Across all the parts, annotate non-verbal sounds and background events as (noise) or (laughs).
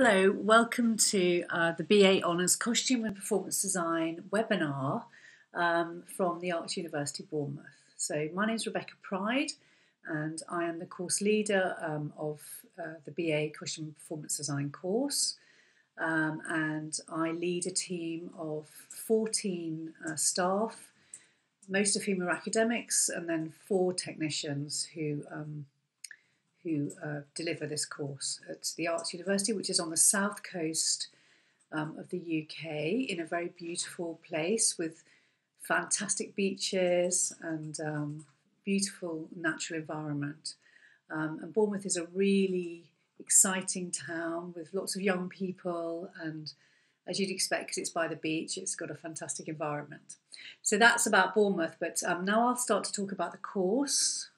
Hello, welcome to uh, the BA Honours Costume and Performance Design webinar um, from the Arts University Bournemouth. So, my name is Rebecca Pride, and I am the course leader um, of uh, the BA Costume and Performance Design course. Um, and I lead a team of 14 uh, staff, most of whom are academics, and then four technicians who um, who uh, deliver this course at the Arts University, which is on the south coast um, of the UK in a very beautiful place with fantastic beaches and um, beautiful natural environment. Um, and Bournemouth is a really exciting town with lots of young people and as you'd expect because it's by the beach it's got a fantastic environment so that's about bournemouth but um, now i'll start to talk about the course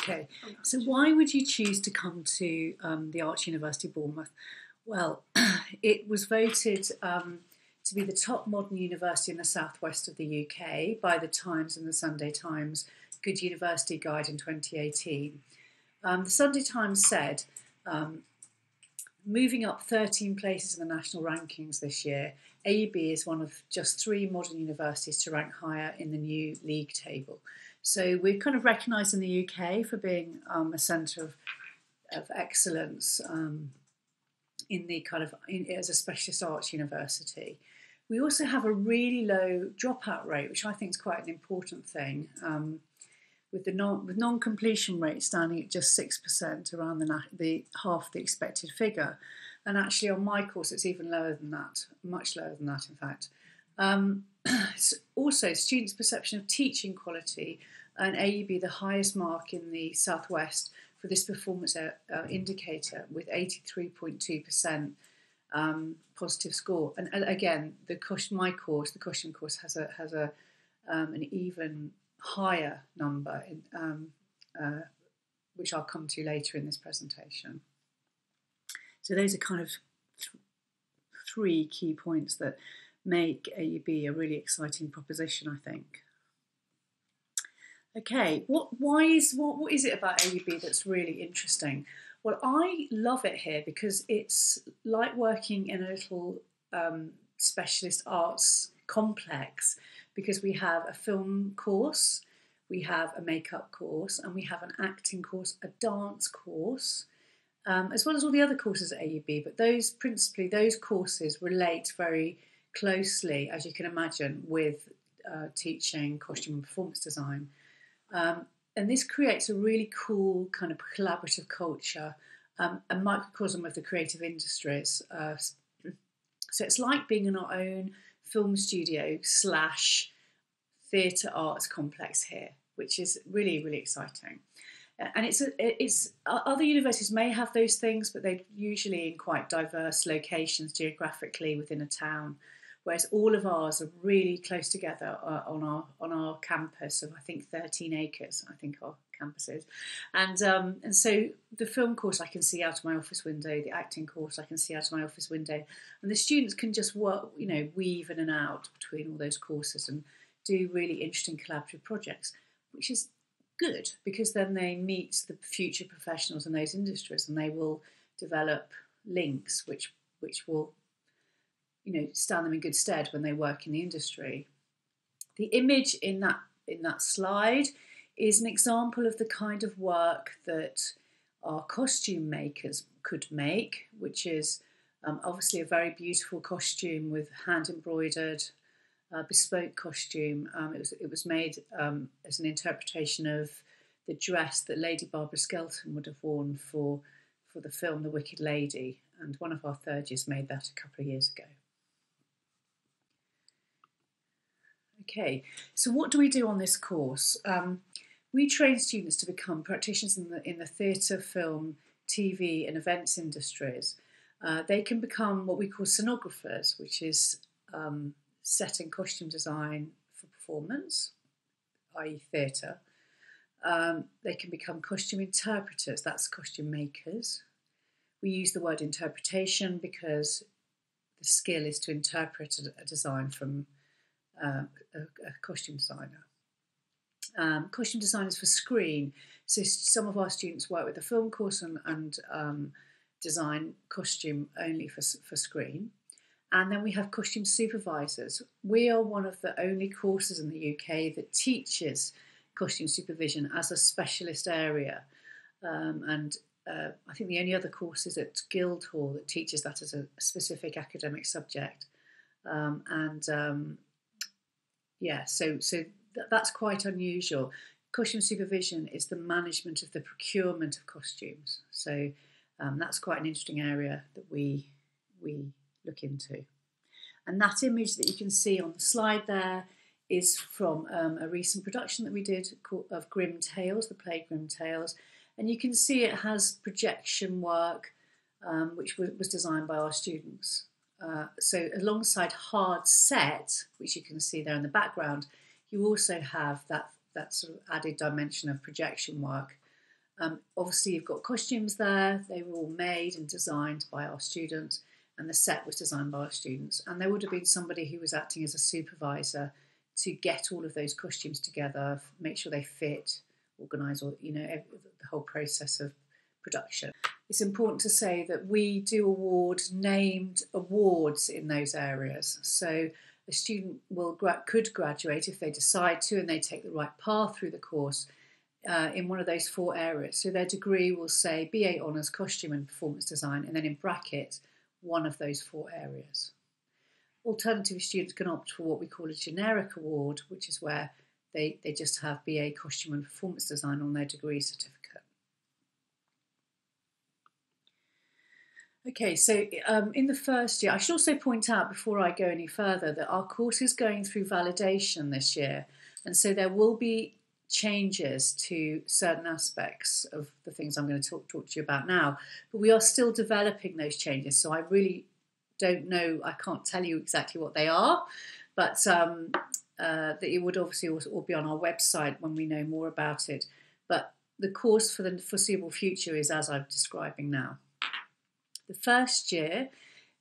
Okay, so why would you choose to come to um, the Arts University Bournemouth? Well, (clears throat) it was voted um, to be the top modern university in the southwest of the UK by the Times and the Sunday Times Good University Guide in 2018. Um, the Sunday Times said, um, moving up 13 places in the national rankings this year, AUB is one of just three modern universities to rank higher in the new league table. So we're kind of recognised in the UK for being um, a centre of, of excellence um, in the kind of in, as a specialist arts university. We also have a really low dropout rate, which I think is quite an important thing. Um, with the non with non completion rate standing at just six percent, around the the half the expected figure, and actually on my course it's even lower than that, much lower than that, in fact. Um, (clears throat) also, students' perception of teaching quality and AUB the highest mark in the southwest for this performance uh, uh indicator with 83.2% um, positive score. And, again, the my course, the costume course, has a has a um, an even higher number, in, um, uh, which I'll come to later in this presentation. So those are kind of th- three key points that make AUB a really exciting proposition, I think. Okay, what why is what what is it about AUB that's really interesting? Well, I love it here because it's like working in a little um, specialist arts complex because we have a film course, we have a makeup course, and we have an acting course, a dance course, um, as well as all the other courses at AUB. But those principally those courses relate very closely, as you can imagine, with uh, teaching costume and performance design. Um, and this creates a really cool kind of collaborative culture, um, a microcosm of the creative industries. Uh, so it's like being in our own film studio slash theatre arts complex here, which is really, really exciting. And it's a, it's other universities may have those things, but they're usually in quite diverse locations geographically within a town whereas all of ours are really close together uh, on our on our campus of I think 13 acres. I think our campus is, and um, and so the film course I can see out of my office window, the acting course I can see out of my office window, and the students can just work, you know, weave in and out between all those courses and do really interesting collaborative projects, which is good because then they meet the future professionals in those industries and they will develop links which which will you know stand them in good stead when they work in the industry. The image in that in that slide is an example of the kind of work that our costume makers could make, which is um, obviously a very beautiful costume with hand embroidered, uh, bespoke costume. Um, it was it was made um, as an interpretation of the dress that Lady Barbara Skelton would have worn for for the film The Wicked Lady, and one of our third years made that a couple of years ago. Okay, so what do we do on this course? Um, we train students to become practitioners in the, in the theatre, film, TV, and events industries. Uh, they can become what we call scenographers, which is um, setting costume design for performance, i.e., theatre. Um, they can become costume interpreters, that's costume makers. We use the word interpretation because the skill is to interpret a design from uh, a, a, costume designer. Um, costume designers for screen. So some of our students work with the film course and, and um, design costume only for, for screen. And then we have costume supervisors. We are one of the only courses in the UK that teaches costume supervision as a specialist area. Um, and uh, I think the only other course is at Guildhall that teaches that as a specific academic subject. Um, and um, yeah, so so th- that's quite unusual. Costume supervision is the management of the procurement of costumes. So um, that's quite an interesting area that we we look into. And that image that you can see on the slide there is from um, a recent production that we did of Grimm Tales, the play Grimm Tales. And you can see it has projection work, um, which was designed by our students. Uh, so, alongside hard set, which you can see there in the background, you also have that, that sort of added dimension of projection work. Um, obviously, you've got costumes there, they were all made and designed by our students, and the set was designed by our students. And there would have been somebody who was acting as a supervisor to get all of those costumes together, make sure they fit, organise, or you know, the whole process of production. It's important to say that we do award named awards in those areas. So a student will could graduate if they decide to and they take the right path through the course uh, in one of those four areas. So their degree will say BA Honours Costume and Performance Design, and then in brackets, one of those four areas. Alternatively, students can opt for what we call a generic award, which is where they, they just have BA Costume and Performance Design on their degree certificate. Okay, so um, in the first year, I should also point out before I go any further that our course is going through validation this year, and so there will be changes to certain aspects of the things I'm going to talk, talk to you about now. But we are still developing those changes, so I really don't know, I can't tell you exactly what they are, but um, uh, that it would obviously all be on our website when we know more about it. But the course for the foreseeable future is as I'm describing now. The first year,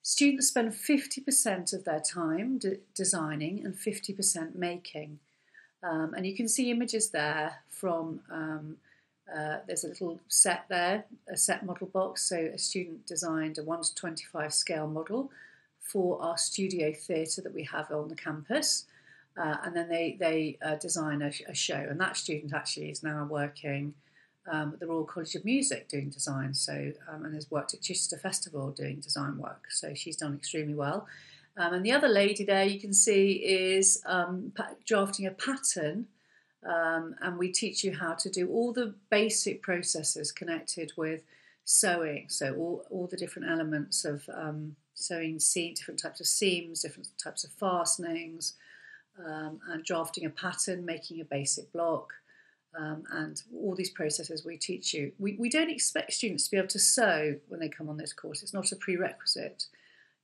students spend 50% of their time de- designing and 50% making. Um, and you can see images there from, um, uh, there's a little set there, a set model box. So a student designed a 1 to 25 scale model for our studio theatre that we have on the campus. Uh, and then they, they uh, design a, a, show. And that student actually is now working um, at the Royal College of Music doing design. So, um, and has worked at Chichester Festival doing design work. So she's done extremely well. Um, and the other lady there you can see is um, drafting a pattern, um, and we teach you how to do all the basic processes connected with sewing. So all, all the different elements of um, sewing, seam, different types of seams, different types of fastenings, and drafting a pattern, making a basic block. Um, and all these processes we teach you. We, we don't expect students to be able to sew when they come on this course. It's not a prerequisite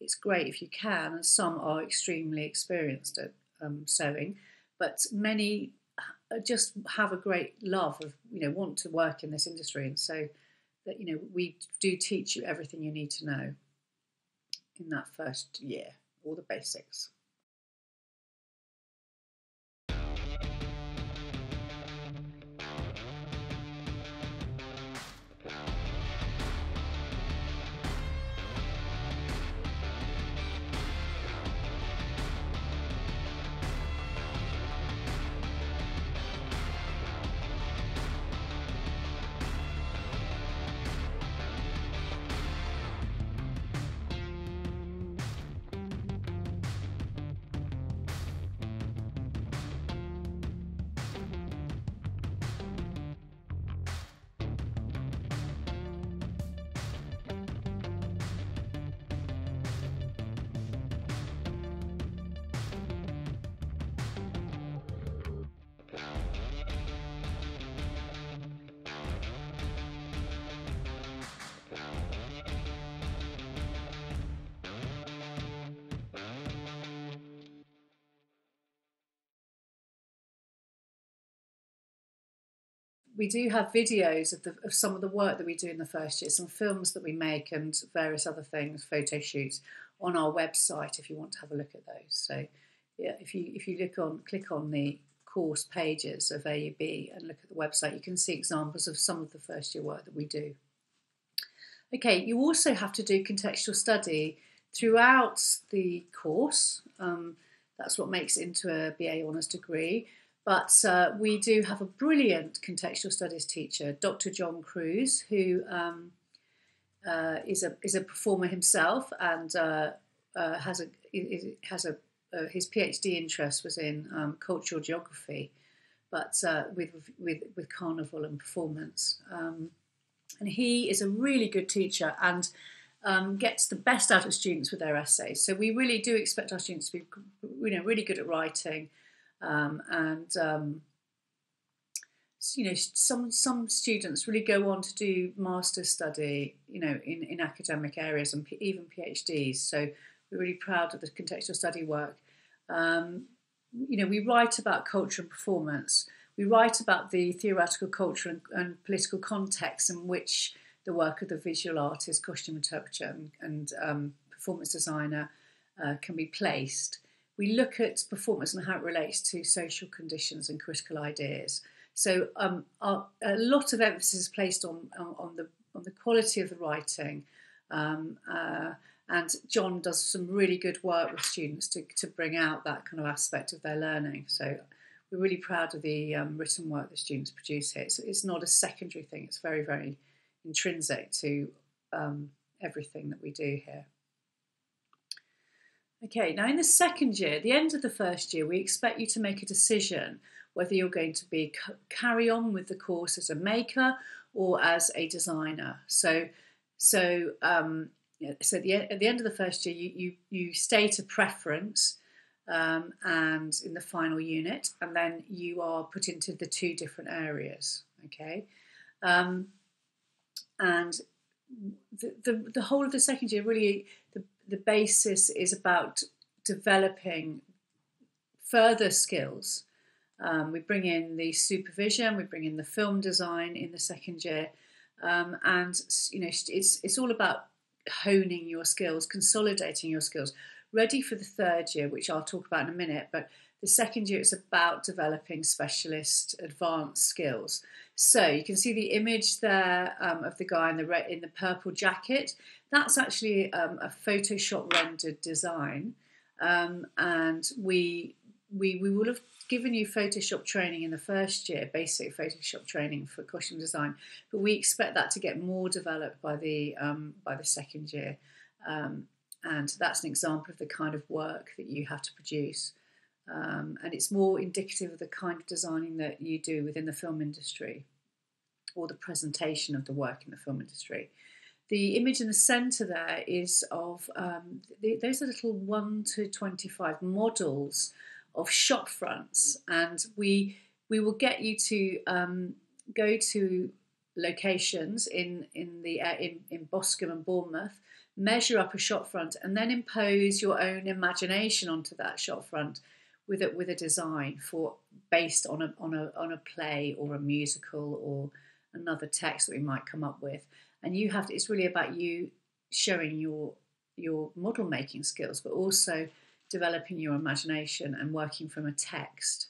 it's great if you can, and some are extremely experienced at um, sewing, but many just have a great love of you know want to work in this industry, and so that you know we do teach you everything you need to know in that first year, all the basics. We do have videos of, the, of some of the work that we do in the first year, some films that we make, and various other things, photo shoots on our website if you want to have a look at those. So, yeah, if you if you look on click on the course pages of AUB and look at the website, you can see examples of some of the first year work that we do. Okay, you also have to do contextual study throughout the course. Um, that's what makes it into a BA Honours degree. But uh, we do have a brilliant contextual studies teacher, Dr. John Cruz, who um, uh, is a is a performer himself and uh, uh has a has a uh, his PhD interest was in um, cultural geography, but uh, with with with carnival and performance. Um, and he is a really good teacher and um, gets the best out of students with their essays. So we really do expect our students to be, you know, really good at writing, um, and um, you know, some some students really go on to do master study, you know, in, in academic areas and even PhDs. So we're really proud of the contextual study work. Um, you know, we write about culture and performance. We write about the theoretical culture and, and political context in which the work of the visual artist, costume interpreter, and, and um, performance designer uh, can be placed. We look at performance and how it relates to social conditions and critical ideas. So um, our, a lot of emphasis is placed on, on, on the on the quality of the writing. Um, uh, and John does some really good work with students to, to bring out that kind of aspect of their learning. So we're really proud of the um, written work that students produce here. So it's not a secondary thing, it's very, very intrinsic to um, everything that we do here. Okay, now in the second year, the end of the first year, we expect you to make a decision whether you're going to be carry on with the course as a maker or as a designer. So, so um, so at the, at the end of the first year, you, you, you state a preference um, and in the final unit, and then you are put into the two different areas. Okay, um, and the, the, the whole of the second year really the, the basis is about developing further skills. Um, we bring in the supervision, we bring in the film design in the second year, um, and you know it's it's all about honing your skills, consolidating your skills, ready for the third year, which I'll talk about in a minute. But the second year is about developing specialist advanced skills. So you can see the image there um, of the guy in the red, in the purple jacket. That's actually um, a Photoshop rendered design, um, and we we we will have given you Photoshop training in the first year, basic Photoshop training for costume design, but we expect that to get more developed by the um, by the second year, um, and that's an example of the kind of work that you have to produce, um, and it's more indicative of the kind of designing that you do within the film industry, or the presentation of the work in the film industry. The image in the centre there is of um, those are little one to twenty five models of shop fronts, and we we will get you to um, go to locations in in the uh, in in Boscombe and Bournemouth, measure up a shop front, and then impose your own imagination onto that shop front with a with a design for based on a on a on a play or a musical or another text that we might come up with. And you have to, it's really about you showing your your model making skills, but also developing your imagination and working from a text.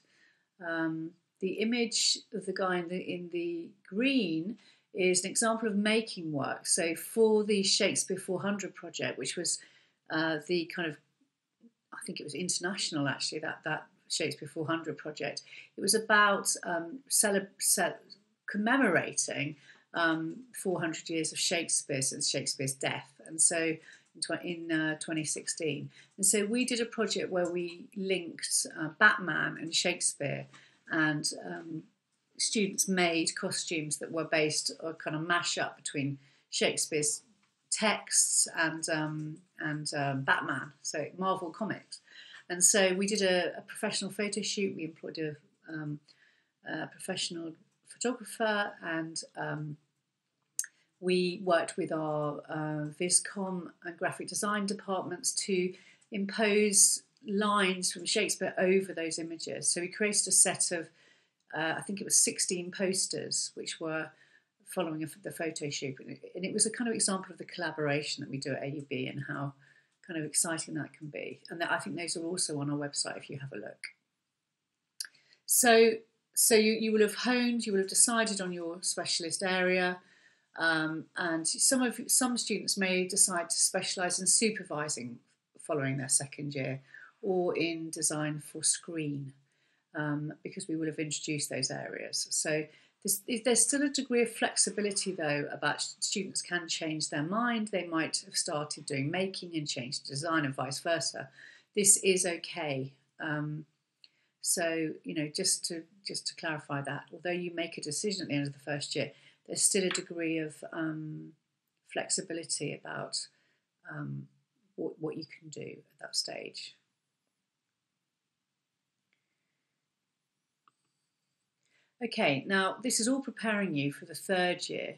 Um, the image of the guy in the, in the green is an example of making work. So for the Shakespeare 400 project, which was uh, the kind of, I think it was international actually, that, that Shakespeare 400 project, it was about um, commemorating um, 400 years of Shakespeare since Shakespeare's death. And so in uh, 2016. And so we did a project where we linked uh, Batman and Shakespeare, and um, students made costumes that were based or kind of mash up between Shakespeare's texts and um, and um, Batman, so Marvel comics. And so we did a, a professional photo shoot. We employed a, um, a professional photographer and um, we worked with our uh, Viscom and graphic design departments to impose lines from Shakespeare over those images. So we created a set of, uh, I think it was 16 posters, which were following the photo shoot. And it was a kind of example of the collaboration that we do at AUB and how kind of exciting that can be. And that, I think those are also on our website if you have a look. So, so you, you will have honed, you will have decided on your specialist area. Um, and some of some students may decide to specialise in supervising following their second year, or in design for screen, um, because we will have introduced those areas. So there's, there's, still a degree of flexibility though about students can change their mind. They might have started doing making and changed design, and vice versa. This is okay. Um, so you know, just to just to clarify that, although you make a decision at the end of the first year, there's still a degree of um, flexibility about um, what, what you can do at that stage. Okay, now this is all preparing you for the third year.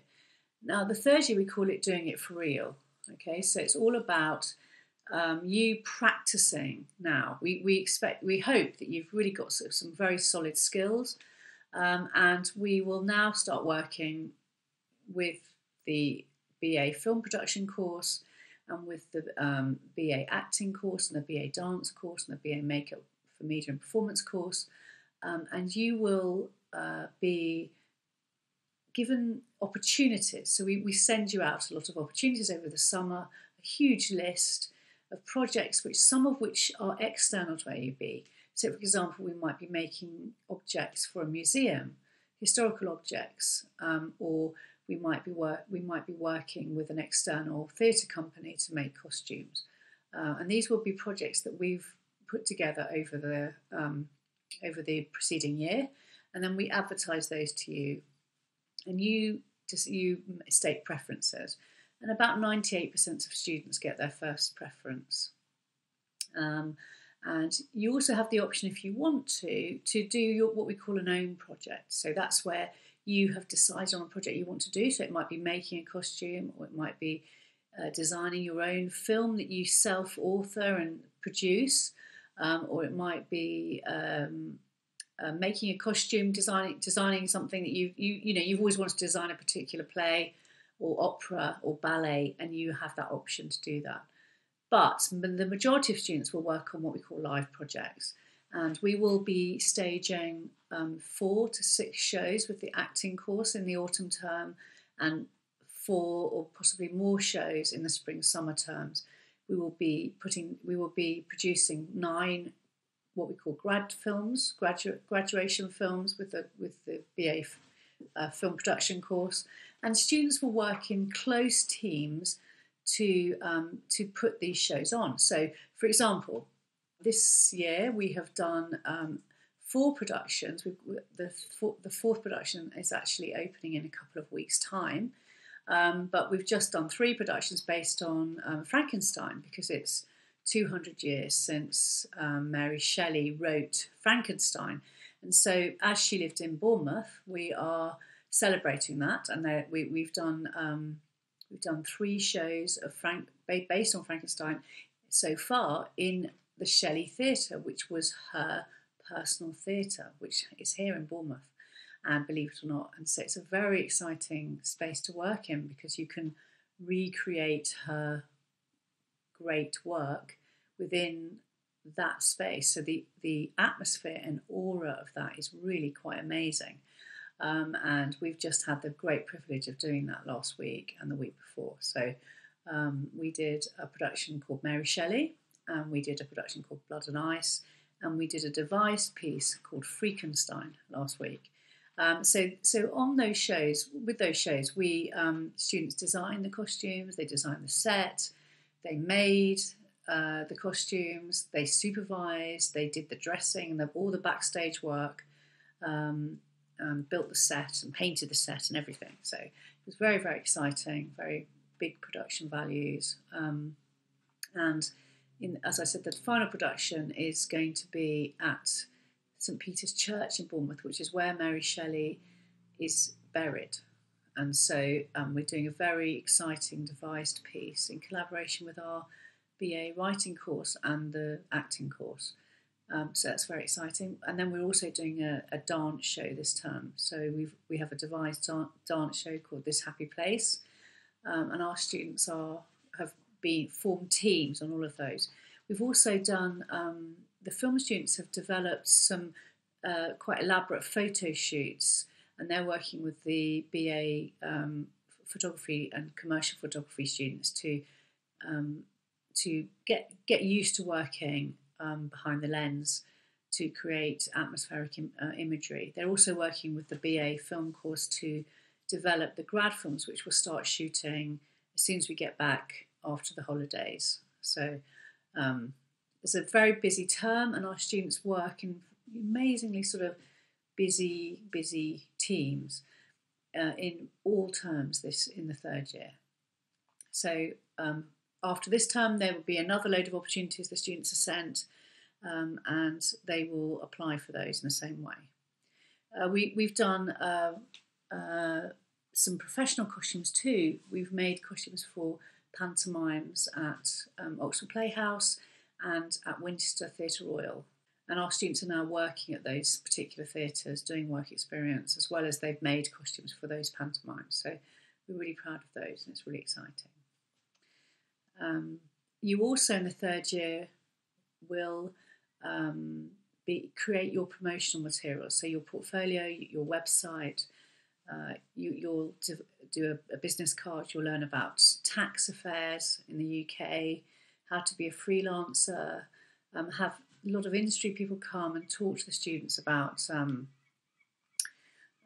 Now, the third year we call it doing it for real. Okay, so it's all about um, you practicing now. We, we expect, we hope that you've really got some very solid skills, um, and we will now start working with the BA film production course and with the um, BA acting course and the BA dance course and the BA makeup for media and performance course. Um, and you will uh, be given opportunities. So we, we send you out a lot of opportunities over the summer, a huge list of projects, which some of which are external to AUB. So, for example, we might be making objects for a museum, historical objects, um, or we might be work we might be working with an external theatre company to make costumes, uh, and these will be projects that we've put together over the um, over the preceding year, and then we advertise those to you, and you just you state preferences, and about ninety eight percent of students get their first preference. Um, and you also have the option, if you want to, to do your, what we call an own project. So that's where you have decided on a project you want to do. So it might be making a costume, or it might be uh, designing your own film that you self author and produce, um, or it might be um, uh, making a costume, designing designing something that you you you know you've always wanted to design a particular play or opera or ballet, and you have that option to do that. But the majority of students will work on what we call live projects and we will be staging um, four to six shows with the acting course in the autumn term and four or possibly more shows in the spring summer terms. We will be putting we will be producing nine what we call grad films, graduate graduation films with the with the BA uh, film production course, and students will work in close teams to um, to put these shows on. So, for example, this year we have done um, four productions. We've, the, four, the fourth production is actually opening in a couple of weeks' time. Um, but we've just done three productions based on um, Frankenstein because it's 200 years since um, Mary Shelley wrote Frankenstein. And so, as she lived in Bournemouth, we are celebrating that, and we, we've done um, we've done three shows of Frank based on Frankenstein so far in the Shelley Theatre, which was her personal theatre, which is here in Bournemouth, and believe it or not. And so it's a very exciting space to work in because you can recreate her great work within that space. So the, the atmosphere and aura of that is really quite amazing. Um, and we've just had the great privilege of doing that last week and the week before. So um, we did a production called Mary Shelley, and we did a production called Blood and Ice, and we did a devised piece called Freakenstein last week. Um, so, so on those shows, with those shows, we um, students design the costumes, they design the set, they made uh, the costumes, they supervised, they did the dressing and the, all the backstage work, um, and built the set and painted the set and everything. So it was very, very exciting, very big production values, um, and in, as I said, the final production is going to be at St Peter's Church in Bournemouth, which is where Mary Shelley is buried. And so um, we're doing a very exciting devised piece in collaboration with our BA writing course and the acting course. Um, so that's very exciting. And then we're also doing a, a dance show this term. So we we have a devised dance show called This Happy Place, um, and our students are have been formed teams on all of those. We've also done um, the film students have developed some uh, quite elaborate photo shoots, and they're working with the BA um, photography and commercial photography students to um, to get get used to working um, behind the lens to create atmospheric Im- uh, imagery. They're also working with the BA film course to develop the grad films, which we'll start shooting as soon as we get back after the holidays. So um, it's a very busy term, and our students work in amazingly sort of busy, busy teams uh, in all terms this in the third year. So um, after this term, there will be another load of opportunities the students are sent, um, and they will apply for those in the same way. Uh, we, we've done uh, uh, some professional costumes too. We've made costumes for pantomimes at um, Oxford Playhouse and at Winchester Theatre Royal. And our students are now working at those particular theatres, doing work experience, as well as they've made costumes for those pantomimes. So we're really proud of those, and it's really exciting. Um, you also, in the third year, will um, be, create your promotional materials, so your portfolio, your website. Uh, you, will do, a, a, business card. You'll learn about tax affairs in the UK, how to be a freelancer, um, have lot of industry people come and talk to the students about um,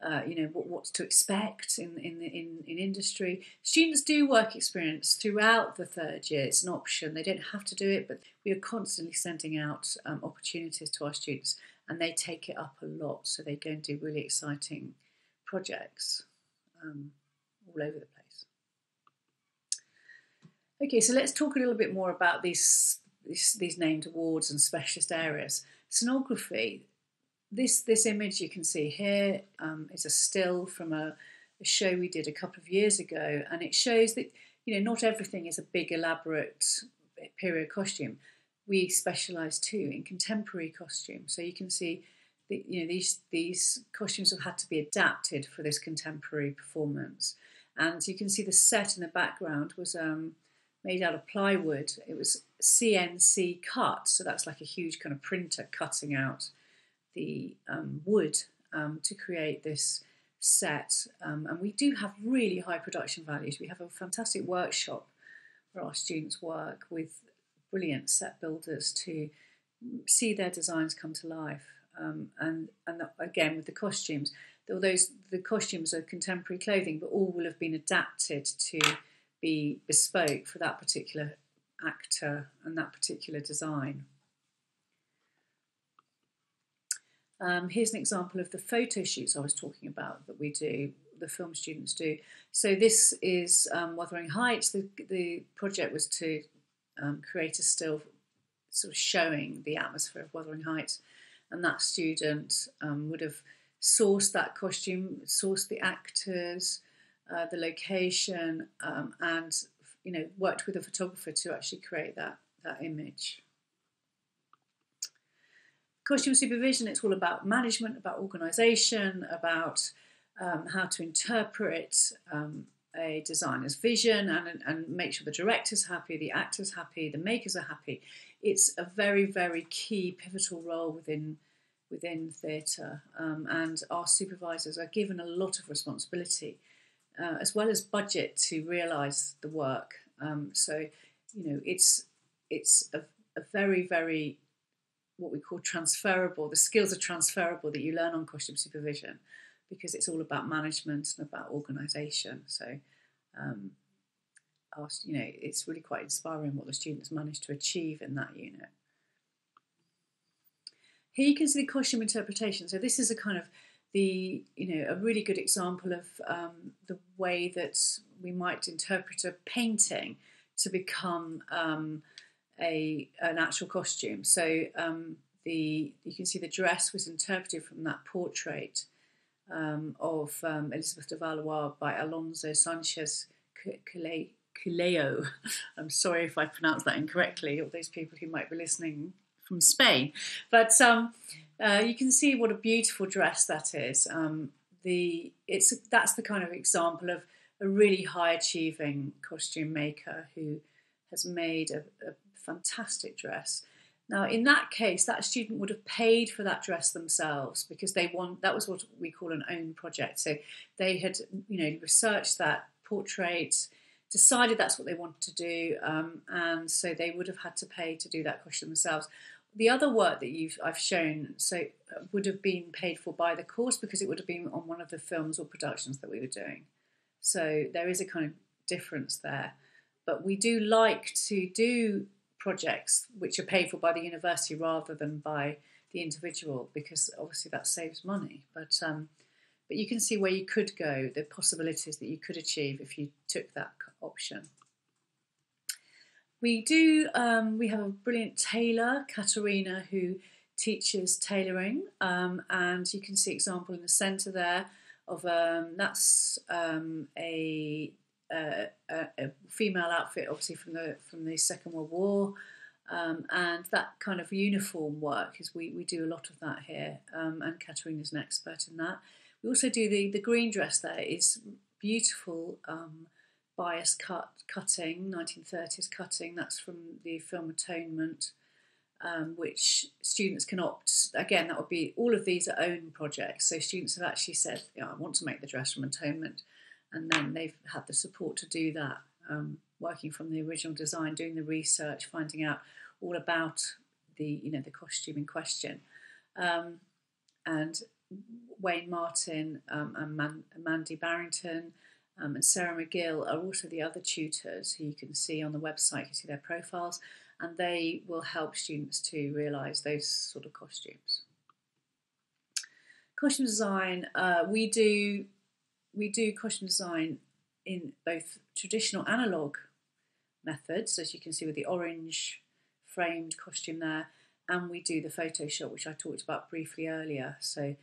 uh, you know what, what to expect in, in in in industry. Students do work experience throughout the third year. It's an option; they don't have to do it, but we are constantly sending out um, opportunities to our students, and they take it up a lot. So they go and do really exciting projects um, all over the place. Okay, so let's talk a little bit more about these these, these named awards and specialist areas. Scenography, this this image you can see here um, is a still from a, a, show we did a couple of years ago, and it shows that you know not everything is a big elaborate period costume. We specialise too in contemporary costume, so you can see that you know these these costumes have had to be adapted for this contemporary performance, and you can see the set in the background was. Um, made out of plywood. It was CNC cut, so that's like a huge kind of printer cutting out the um, wood um, to create this set. Um, and we do have really high production values. We have a fantastic workshop where our students work with brilliant set builders to see their designs come to life. Um, and and the, again with the costumes, although the costumes are contemporary clothing, but all will have been adapted to be bespoke for that particular actor and that particular design. Um, here's an example of the photo shoots I was talking about that we do, the film students do. So this is um, Wuthering Heights. The, the project was to um, create a still sort of showing the atmosphere of Wuthering Heights, and that student um, would have sourced that costume, sourced the actors, uh, the location, um, and you know worked with a photographer to actually create that that image. Costume supervision, it's all about management, about organisation, about um, how to interpret um, a designer's vision and, and make sure the director's happy, the actor's happy, the makers are happy. It's a very, very key pivotal role within within theatre, um, and our supervisors are given a lot of responsibility uh, as well as budget to realise the work. Um, so, you know, it's it's a, a, very very what we call transferable. The skills are transferable that you learn on costume supervision because it's all about management and about organisation. So, um, you know, it's really quite inspiring what the students managed to achieve in that unit. Here you can see the costume interpretation. So this is a kind of the you know a really good example of um, the way that we might interpret a painting to become um, a an actual costume. So um, the you can see the dress was interpreted from that portrait um, of um, Elizabeth de Valois by Alonso Sanchez Culeo. (laughs) I'm sorry if I pronounced that incorrectly, all those people who might be listening from Spain, but um, uh, you can see what a beautiful dress that is. Um, the it's that's the kind of example of a really high achieving costume maker who has made a, a fantastic dress. Now, in that case, that student would have paid for that dress themselves because they want that was what we call an own project. So they had, you know, researched that portraits, decided that's what they wanted to do, um, and so they would have had to pay to do that costume themselves. The other work that you've I've shown so uh, would have been paid for by the course because it would have been on one of the films or productions that we were doing. So there is a kind of difference there. But we do like to do projects which are paid for by the university rather than by the individual because obviously that saves money. But um, but you can see where you could go, the possibilities that you could achieve if you took that option. We do. Um, we have a brilliant tailor, Katerina, who teaches tailoring, um, and you can see example in the centre there of um, that's um, a, a, a, female outfit, obviously from the from the Second World War. Um, and that kind of uniform work is we, we do a lot of that here, um, and Katerina is an expert in that. We also do the the green dress. There is beautiful um, bias cut cutting, 1930s cutting. That's from the film Atonement, um, which students can opt. Again, that would be all of these are own projects. So students have actually said, "Yeah, I want to make the dress from Atonement," and then they've had the support to do that. Um, working from the original design, doing the research, finding out all about the you know the costume in question, um, and Wayne Martin um, and Man- Mandy Barrington um, and Sarah McGill are also the other tutors who you can see on the website. You can see their profiles, and they will help students to realise those sort of costumes. Costume design, uh, we do we do costume design in both traditional analog methods, as you can see with the orange framed costume there, and we do the Photoshop, which I talked about briefly earlier. So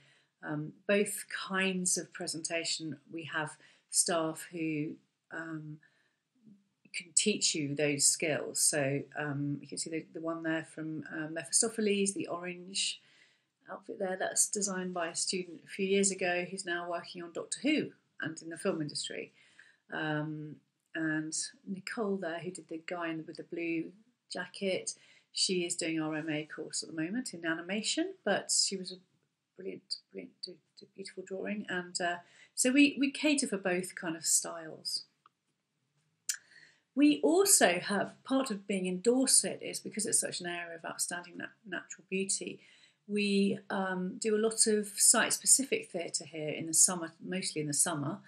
um, both kinds of presentation, we have staff who um, can teach you those skills. So um, you can see the, the one there from uh, Mephistopheles, the orange outfit there. That's designed by a student a few years ago who's now working on Doctor Who and in the film industry. Um, and Nicole there, who did the guy with the blue jacket, she is doing our MA course at the moment in animation, but she was a brilliant, brilliant, beautiful drawing. And uh, so we, we cater for both kind of styles. We also have part of being in Dorset is because it's such an area of outstanding nat- natural beauty. We um, do a lot of site specific theatre here in the summer, mostly in the summer,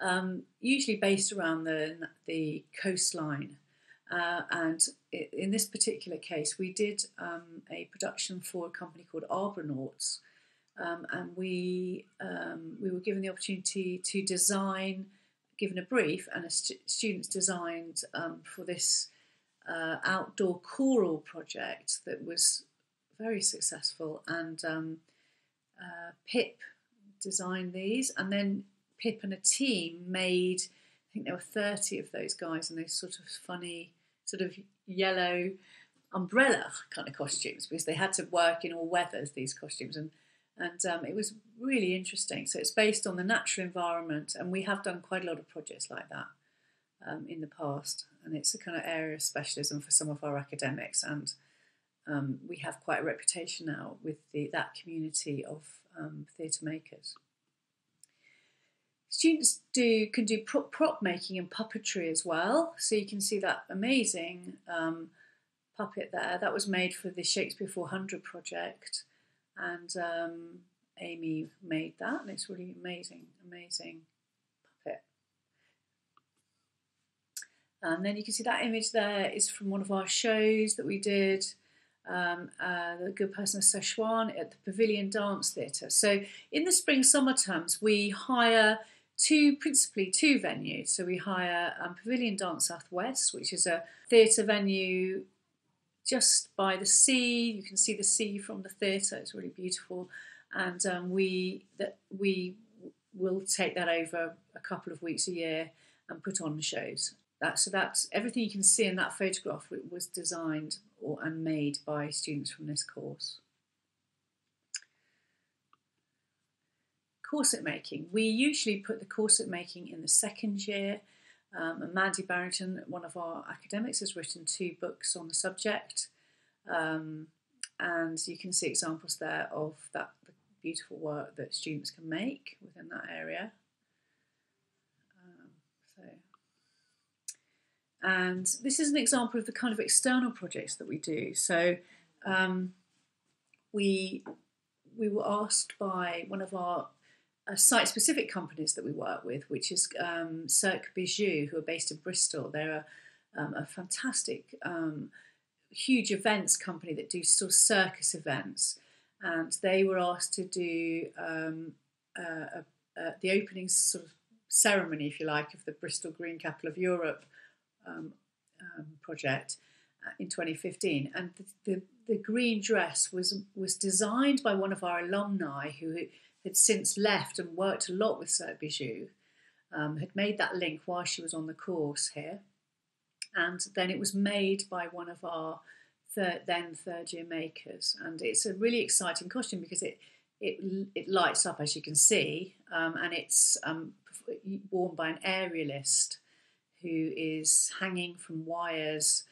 um, usually based around the, the coastline. Uh, and in this particular case, we did um, a production for a company called Arbronauts, um, and we um, we were given the opportunity to design, given a brief, and st- students designed um, for this uh, outdoor choral project that was very successful. And um, uh, Pip designed these, and then Pip and a team made. I think there were thirty of those guys in those sort of funny, sort of yellow umbrella kind of costumes because they had to work in all weathers. These costumes and and um, it was really interesting. So it's based on the natural environment, and we have done quite a lot of projects like that um, in the past, and it's a kind of area of specialism for some of our academics, and um, we have quite a reputation now with the, that community of um, theatre makers. Students do can do prop, prop, making and puppetry as well, so you can see that amazing um, puppet there. That was made for the Shakespeare 400 project and um, Amy made that, and it's really amazing, amazing puppet. And then you can see that image there is from one of our shows that we did. Um, uh, the Good Person of Szechuan at the Pavilion Dance Theatre. So in the spring summer terms, we hire two principally two venues. So we hire um, Pavilion Dance Southwest, which is a theatre venue just by the sea. You can see the sea from the theatre. It's really beautiful, and um, we that we will take that over a couple of weeks a year and put on shows. That, so that's everything you can see in that photograph was designed or, and made by students from this course. Corset making. We usually put the corset making in the second year um, and Mandy Barrington, one of our academics, has written two books on the subject. Um, and you can see examples there of that beautiful work that students can make within that area. Um, so and this is an example of the kind of external projects that we do. So um, we we were asked by one of our uh, site-specific companies that we work with, which is um, Cirque Bijou, who are based in Bristol. They're a, um, a fantastic, um, huge events company that do sort of circus events, and they were asked to do uh, uh, the opening sort of ceremony, if you like, of the Bristol Green Capital of Europe um, um, project uh, in 2015, and the, the, the, green dress was was designed by one of our alumni who had since left and worked a lot with Cirque Bijou, um, had made that link while she was on the course here, and then it was made by one of our third, then third year makers, and it's a really exciting costume because it it, it lights up as you can see, um, and it's um, worn by an aerialist who is hanging from wires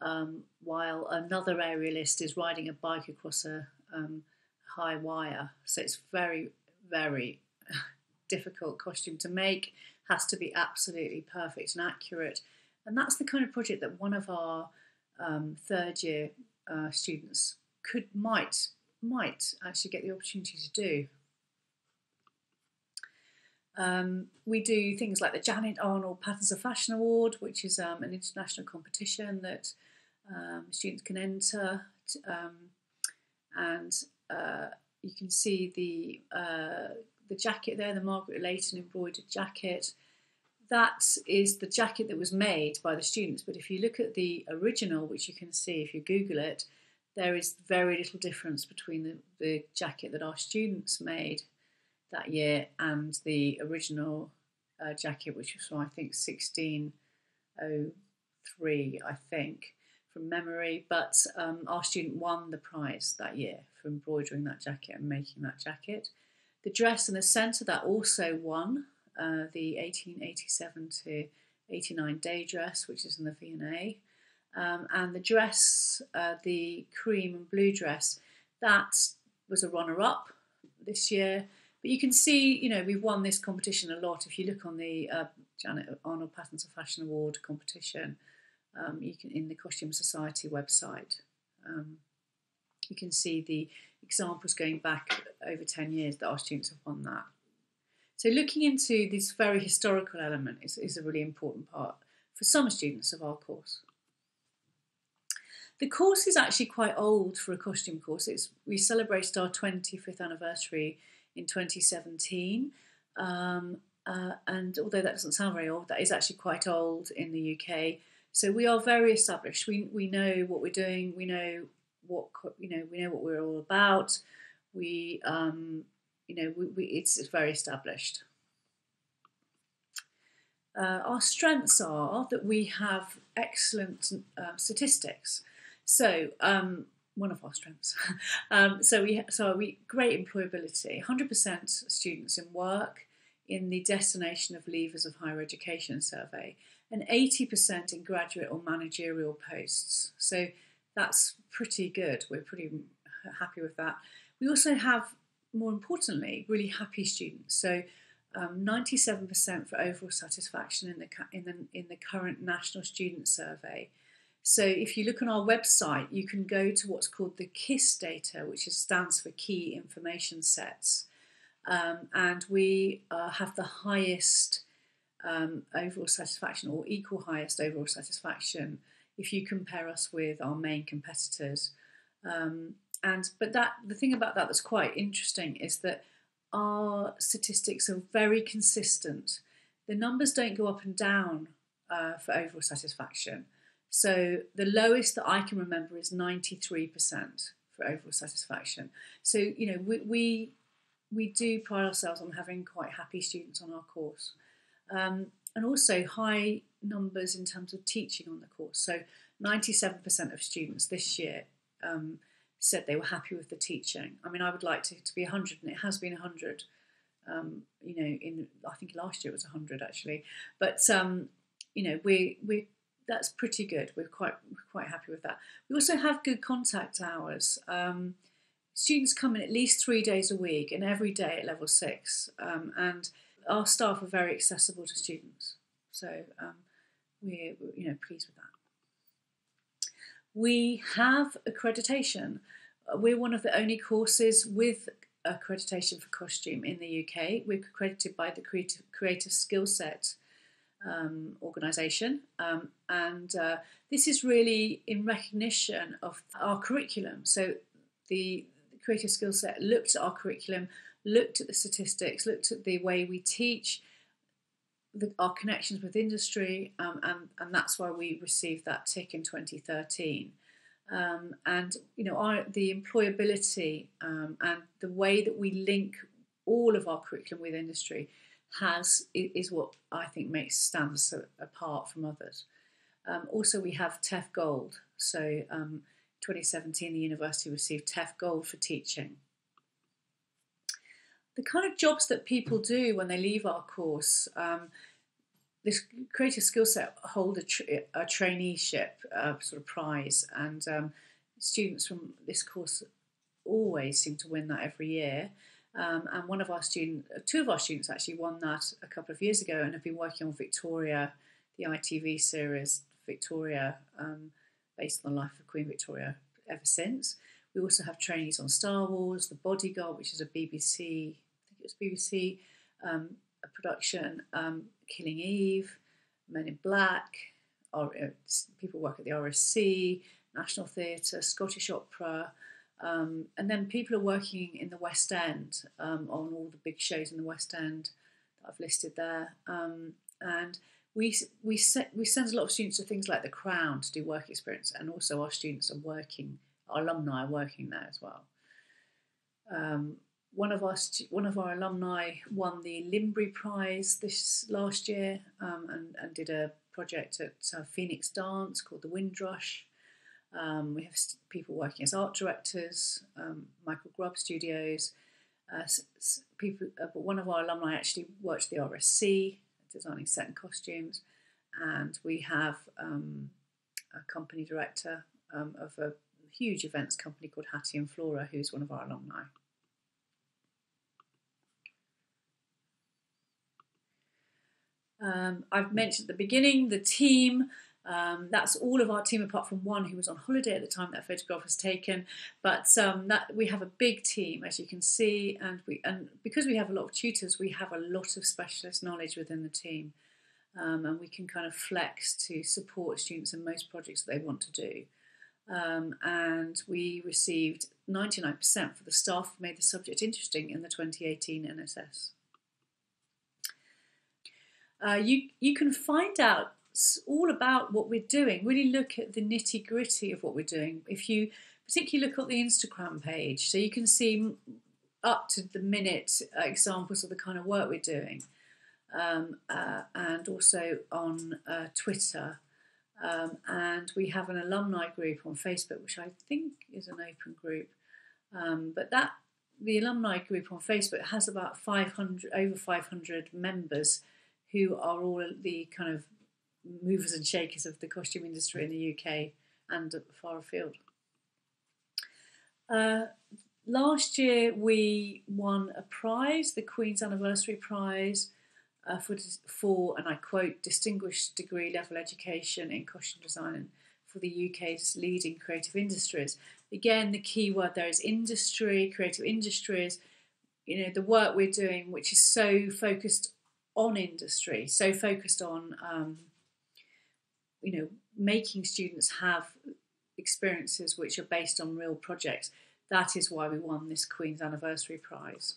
um, while another aerialist is riding a bike across a um, high wire. So it's very, very (laughs) difficult costume to make, has to be absolutely perfect and accurate. And that's the kind of project that one of our um, third year uh, students could might might actually get the opportunity to do. Um, we do things like the Janet Arnold Patterns of Fashion Award, which is um, an international competition that um, students can enter. Um, and uh, you can see the uh, the jacket there, the Margaret Layton embroidered jacket. That is the jacket that was made by the students. But if you look at the original, which you can see if you Google it, there is very little difference between the, the jacket that our students made that year and the original uh, jacket, which was from I think 1603, I think, from memory. But um, our student won the prize that year for embroidering that jacket and making that jacket. The dress in the centre that also won uh, the 1887 to 89 day dress, which is in the V&A. Um, and the dress, uh, the cream and blue dress, that was a runner up this year. But you can see, you know, we've won this competition a lot. If you look on the uh, Janet Arnold Patterns of Fashion Award competition, um, you can in the Costume Society website, um, you can see the examples going back over 10 years that our students have won that. So looking into this very historical element is, is a really important part for some students of our course. The course is actually quite old for a costume course. It's, we celebrated our 25th anniversary in 2017. Um, uh, and although that doesn't sound very old, that is actually quite old in the UK. So we are very established. We, we know what we're doing. We know what you know. We know what we're all about. We um, you know we, we, it's, very established. Uh, our strengths are that we have excellent uh, statistics. So um, one of our strengths. (laughs) um, so we so we great employability. 100% students in work in the destination of leavers of higher education survey, and 80% in graduate or managerial posts. So that's pretty good. We're pretty happy with that. We also have, more importantly, really happy students. So. Um, 97% for overall satisfaction in the in the in the current national student survey, so if you look on our website, you can go to what's called the KIS data, which is, stands for Key Information Sets. Um, and we uh, have the highest um, overall satisfaction or equal highest overall satisfaction if you compare us with our main competitors. Um, and but that the thing about that that's quite interesting is that our statistics are very consistent. The numbers don't go up and down uh, for overall satisfaction. So the lowest that I can remember is 93% for overall satisfaction. So, you know, we, we, we do pride ourselves on having quite happy students on our course. Um, and also high numbers in terms of teaching on the course. So 97% of students this year um, said they were happy with the teaching. I mean, I would like to, to be 100, and it has been 100. Um, you know, in I think last year it was 100 actually. But um, you know, we we that's pretty good. We're quite we're quite happy with that. We also have good contact hours. Um, students come in at least three days a week, and every day at level six. Um, and our staff are very accessible to students, so um, we're you know pleased with that. We have accreditation. We're one of the only courses with accreditation for costume in the UK. We're accredited by the Creative, Creative Skillset um, organisation, um, and uh, this is really in recognition of our curriculum. So the Creative Skillset looked at our curriculum, looked at the statistics, looked at the way we teach, the, our connections with industry, um, and, and that's why we received that tick in 2013. Um, and you know our, the employability um, and the way that we link all of our curriculum with industry has is what I think makes stand us apart from others. Um, also, we have TEF Gold. So, um, 2017, the university received TEF Gold for teaching. The kind of jobs that people do when they leave our course, um, this Creative Skillset hold a, tra- a traineeship uh, sort of prize, and um, students from this course always seem to win that every year. Um, and one of our students, two of our students actually won that a couple of years ago and have been working on Victoria, the ITV series Victoria, um, based on the life of Queen Victoria ever since. We also have trainees on Star Wars, The Bodyguard, which is a BBC, was BBC um, a production, um, Killing Eve, Men in Black, or, uh, people work at the RSC, National Theatre, Scottish Opera, um, and then people are working in the West End um, on all the big shows in the West End that I've listed there. Um, and we we set, we send a lot of students to things like the Crown to do work experience, and also our students are working, our alumni are working there as well. Um, one of our one of our alumni won the Linbury Prize this last year, um, and and did a project at uh, Phoenix Dance called the Windrush. Um, we have people working as art directors, um, Michael Grubb Studios. Uh, people, uh, but one of our alumni actually worked the RSC designing set and costumes, and we have um, a company director um, of a huge events company called Hattie and Flora, who's one of our alumni. Um, I've mentioned at the beginning the team. Um, that's all of our team apart from one who was on holiday at the time that photograph was taken. But um, that we have a big team, as you can see, and we and because we have a lot of tutors, we have a lot of specialist knowledge within the team, um, and we can kind of flex to support students in most projects that they want to do. Um, and we received 99% for the staff who made the subject interesting in the 2018 NSS. Uh, you you can find out all about what we're doing. Really look at the nitty gritty of what we're doing. If you particularly look at the Instagram page, so you can see up to the minute examples of the kind of work we're doing, um, uh, and also on uh, Twitter. Um, and we have an alumni group on Facebook, which I think is an open group. Um, but that the alumni group on Facebook has about 500 over 500 members who are all the kind of movers and shakers of the costume industry in the UK and far afield. Uh, last year we won a prize, the Queen's Anniversary Prize, uh, for, for, and I quote, distinguished degree level education in costume design for the UK's leading creative industries. Again, the key word there is industry, creative industries. You know, the work we're doing, which is so focused on industry, so focused on um, you know, making students have experiences which are based on real projects. That is why we won this Queen's Anniversary Prize.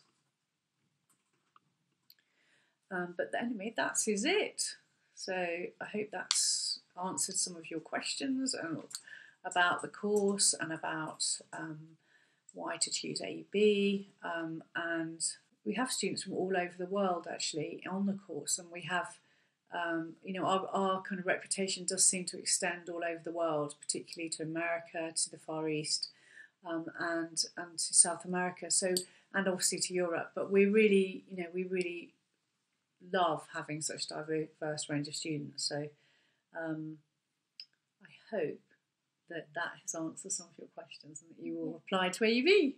Um, but anyway, that is it. So I hope that's answered some of your questions about the course and about um, why to choose AUB. Um, and we have students from all over the world actually on the course, and we have um, you know, our, our kind of reputation does seem to extend all over the world, particularly to America, to the Far East, um, and and to South America. So, and obviously to Europe. But we really, you know, we really love having such diverse range of students. So, um, I hope that that has answered some of your questions and that you will apply to AUB.